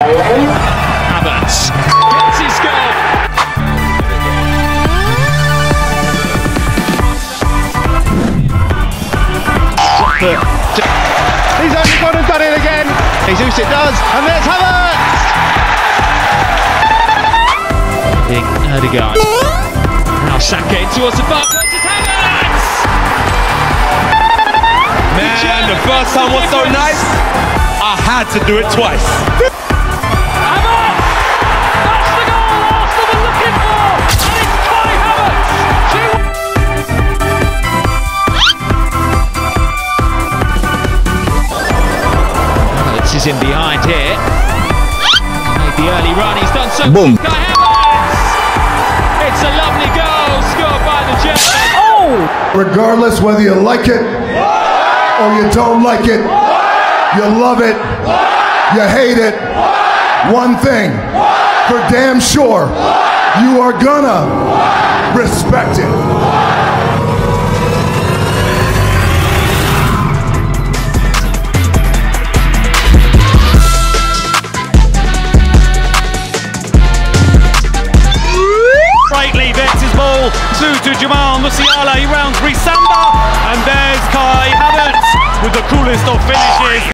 Havertz gets his goal. He's only gone and done it again. Jesus it does, and there's Havertz. Big Odegaard. Now Saka in towards the bar. Versus Havertz. Man, the first time was so nice, I had to do it twice. Havertz is in behind here. Made the early run. He's done so. Boom. It's a lovely goal scored by the German. Oh! regardless whether you like it or you don't like it, you love it, you hate it. One thing for damn sure, you are gonna Musiala. He rounds Risamba, and there's Kai Havertz with the coolest of finishes.